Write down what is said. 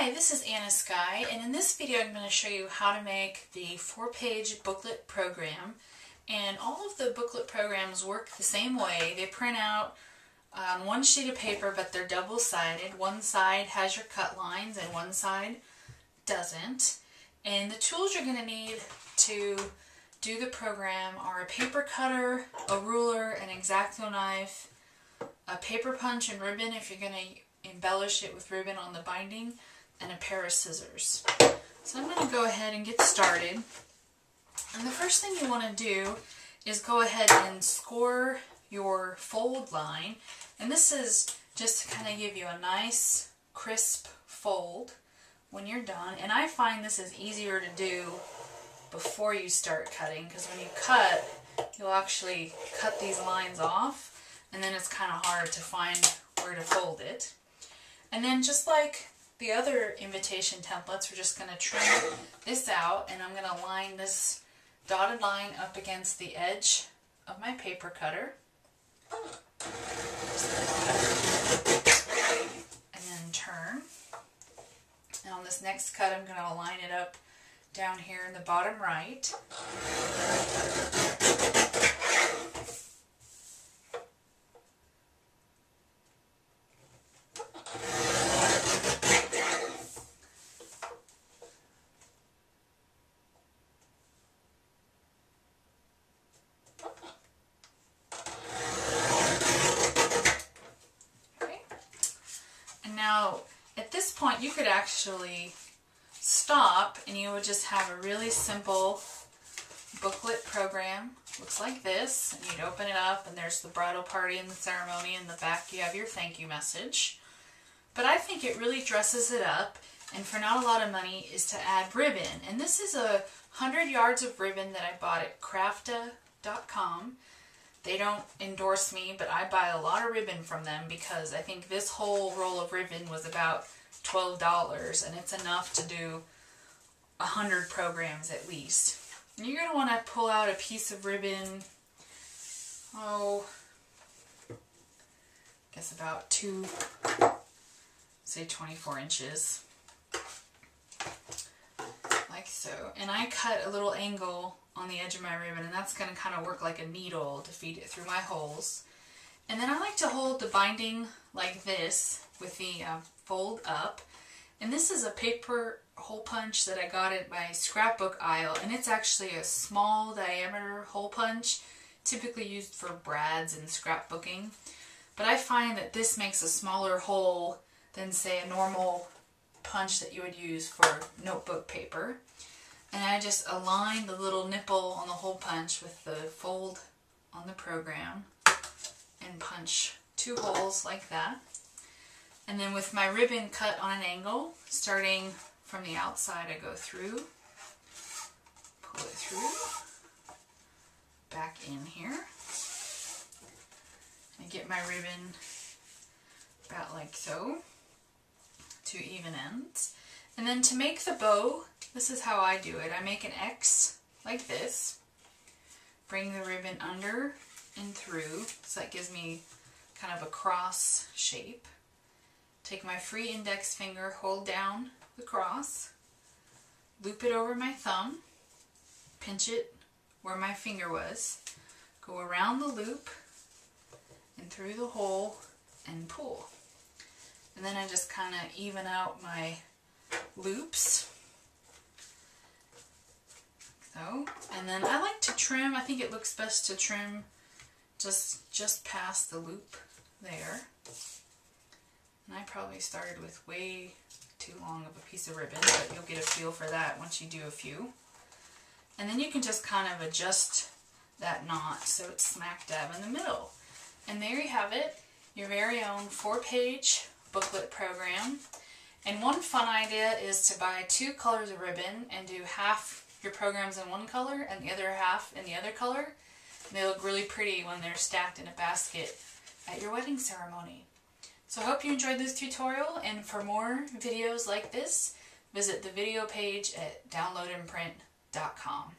Hi, this is Anna Skye, and in this video I'm going to show you how to make the four-page booklet program. And all of the booklet programs work the same way. They print out on one sheet of paper, but they're double-sided. One side has your cut lines and one side doesn't. And the tools you're going to need to do the program are a paper cutter, a ruler, an X-Acto knife, a paper punch and ribbon if you're going to embellish it with ribbon on the binding, and a pair of scissors. So I'm going to go ahead and get started. And the first thing you want to do is go ahead and score your fold line. And this is just to kind of give you a nice crisp fold when you're done. And I find this is easier to do before you start cutting because when you cut, you'll actually cut these lines off and then it's kind of hard to find where to fold it. And then just like the other invitation templates, we're just going to trim this out and I'm going to line this dotted line up against the edge of my paper cutter. And then turn. And on this next cut, I'm going to line it up down here in the bottom right. Now, at this point, you could actually stop and you would just have a really simple booklet program. Looks like this, and you'd open it up, and there's the bridal party and the ceremony. In the back, you have your thank you message. But I think it really dresses it up, and for not a lot of money, is to add ribbon. And this is a 100 yards of ribbon that I bought at crafta.com. They don't endorse me, but I buy a lot of ribbon from them because I think this whole roll of ribbon was about $12 and it's enough to do 100 programs at least. And you're going to want to pull out a piece of ribbon, oh, I guess about two, say 24 inches, like so. And I cut a little angle on the edge of my ribbon and that's going to kind of work like a needle to feed it through my holes. And then I like to hold the binding like this with the uh, fold up. And this is a paper hole punch that I got at my scrapbook aisle and it's actually a small diameter hole punch typically used for brads and scrapbooking. But I find that this makes a smaller hole than say a normal punch that you would use for notebook paper. And I just align the little nipple on the hole punch with the fold on the program and punch two holes like that. And then with my ribbon cut on an angle, starting from the outside, I go through, pull it through, back in here, and get my ribbon about like so, to even ends. And then to make the bow, this is how I do it. I make an X like this, bring the ribbon under and through, so that gives me kind of a cross shape. Take my free index finger, hold down the cross, loop it over my thumb, pinch it where my finger was, go around the loop and through the hole and pull. And then I just kind of even out my loops. So, and then I like to trim, I think it looks best to trim just, just past the loop there. And I probably started with way too long of a piece of ribbon, but you'll get a feel for that once you do a few. And then you can just kind of adjust that knot so it's smack dab in the middle. And there you have it, your very own four-page booklet program. And one fun idea is to buy two colors of ribbon and do half your programs in one color and the other half in the other color. And they look really pretty when they're stacked in a basket at your wedding ceremony. So I hope you enjoyed this tutorial and for more videos like this, visit the video page at downloadandprint.com.